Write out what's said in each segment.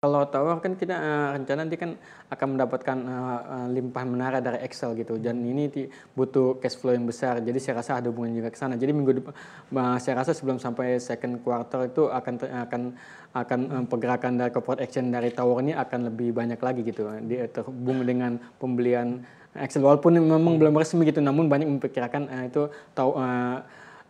Kalau tower kan kita uh, rencana nanti kan akan mendapatkan uh, uh, limpahan menara dari Excel gitu. Dan ini butuh cash flow yang besar. Jadi saya rasa ada hubungan juga ke sana. Jadi minggu depan uh, saya rasa sebelum sampai second quarter itu akan akan akan um, pergerakan dari corporate action dari tower ini akan lebih banyak lagi gitu. Di, terhubung dengan pembelian Excel. Walaupun memang belum resmi gitu namun banyak memperkirakan uh, itu tahu uh,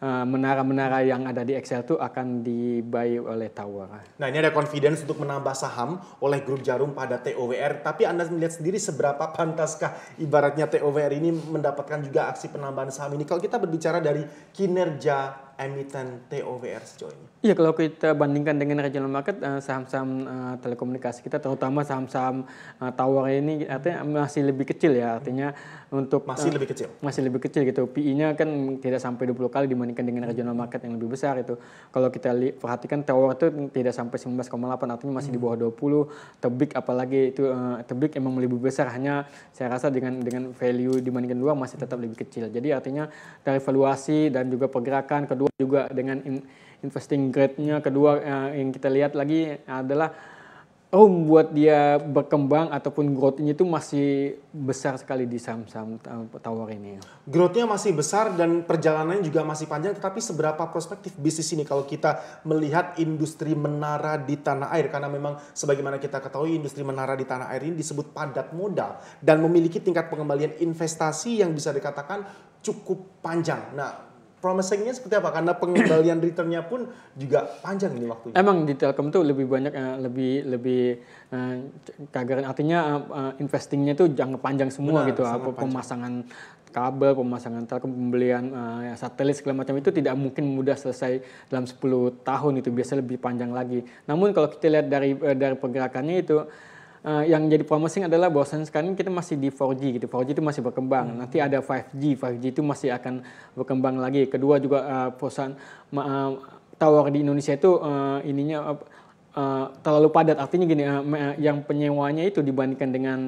menara-menara yang ada di Excel itu akan dibayar oleh Tower. Nah ini ada confidence untuk menambah saham oleh grup Jarum pada TOWR. Tapi Anda melihat sendiri seberapa pantaskah ibaratnya TOWR ini mendapatkan juga aksi penambahan saham ini. Kalau kita berbicara dari kinerja emiten TOWR sejauh ini? Iya, kalau kita bandingkan dengan regional market, eh, saham-saham uh, telekomunikasi kita, terutama saham-saham uh, tower ini, artinya masih lebih kecil ya, artinya untuk masih uh, lebih kecil, masih lebih kecil gitu. PI-nya kan tidak sampai 20 kali dibandingkan dengan regional market yang lebih besar itu. Kalau kita lihat perhatikan tower itu tidak sampai 19,8, artinya masih hmm. di bawah 20. Tebik apalagi itu uh, tebik emang lebih besar, hanya saya rasa dengan dengan value dibandingkan luar masih tetap lebih kecil. Jadi artinya dari valuasi dan juga pergerakan kedua juga dengan investing grade-nya kedua yang kita lihat lagi adalah oh buat dia berkembang ataupun growth-nya itu masih besar sekali di saham-saham tower ini. Growth-nya masih besar dan perjalanannya juga masih panjang tetapi seberapa prospektif bisnis ini kalau kita melihat industri menara di tanah air karena memang sebagaimana kita ketahui industri menara di tanah air ini disebut padat modal dan memiliki tingkat pengembalian investasi yang bisa dikatakan cukup panjang. Nah, promisingnya seperti apa? Karena pengembalian returnnya pun juga panjang ini waktunya. Emang di Telkom tuh lebih banyak uh, lebih lebih uh, kagaran artinya uh, investingnya tuh jangka panjang semua Benar, gitu. Apa pemasangan kabel, pemasangan telkom, pembelian uh, satelit segala macam itu tidak mungkin mudah selesai dalam 10 tahun itu biasa lebih panjang lagi. Namun kalau kita lihat dari uh, dari pergerakannya itu uh, yang jadi promising adalah bahwasannya sekarang kita masih di 4G gitu. 4G itu masih berkembang. Hmm. Nanti ada 5G, 5G itu masih akan berkembang lagi. Kedua juga uh, perusahaan uh, tower di Indonesia itu uh, ininya uh, uh, terlalu padat. Artinya gini, uh, yang penyewanya itu dibandingkan dengan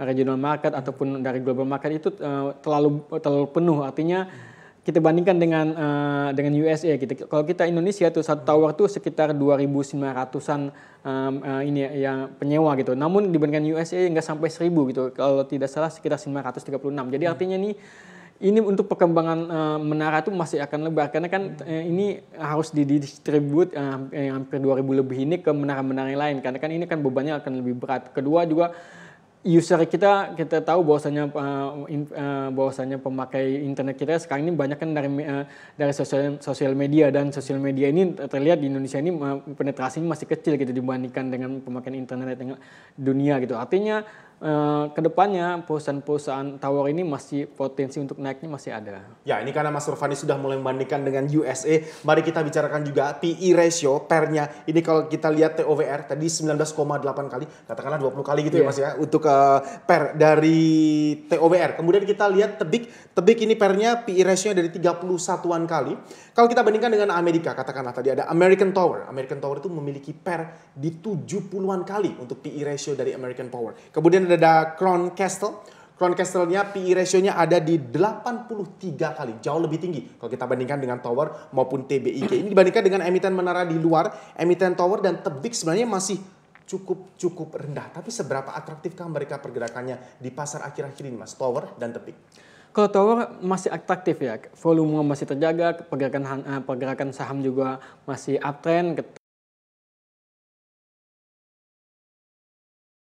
regional market ataupun dari global market itu uh, terlalu terlalu penuh. Artinya hmm kita bandingkan dengan uh, dengan USA gitu. Kalau kita Indonesia tuh satu tower tuh sekitar 2.900-an um, uh, ini yang penyewa gitu. Namun dibandingkan USA nggak sampai 1.000 gitu. Kalau tidak salah sekitar 936. Jadi artinya nih ini untuk perkembangan uh, menara itu masih akan lebar karena kan uh, ini harus didistribut uh, yang hampir 2000 lebih ini ke menara-menara lain karena kan ini kan bebannya akan lebih berat. Kedua juga user kita kita tahu bahwasanya uh, uh, bahwasanya pemakai internet kita sekarang ini banyak kan dari uh, dari sosial sosial media dan sosial media ini terlihat di Indonesia ini uh, penetrasinya masih kecil gitu dibandingkan dengan pemakaian internet dengan dunia gitu. Artinya uh, ke depannya perusahaan-perusahaan tower ini masih potensi untuk naiknya masih ada. Ya ini karena Mas Rufani sudah mulai membandingkan dengan USA, mari kita bicarakan juga PE ratio pernya. Ini kalau kita lihat TOVR tadi 19,8 kali, katakanlah 20 kali gitu yeah. ya Mas ya untuk uh, per dari TOVR. Kemudian kita lihat Tebik, Tebik ini pernya PE ratio dari 31-an kali. Kalau kita bandingkan dengan Amerika, katakanlah tadi ada American Tower. American Tower itu memiliki per di 70-an kali untuk PE ratio dari American Tower. Kemudian ada Crown Castle. Crown Castle-nya PE ratio-nya ada di 83 kali, jauh lebih tinggi kalau kita bandingkan dengan Tower maupun TBIG. Ini dibandingkan dengan emiten menara di luar, emiten Tower dan Tebik sebenarnya masih cukup cukup rendah. Tapi seberapa atraktifkah mereka pergerakannya di pasar akhir-akhir ini, Mas? Tower dan Tebik. Kalau tower masih atraktif ya, volume masih terjaga, pergerakan eh, pergerakan saham juga masih uptrend,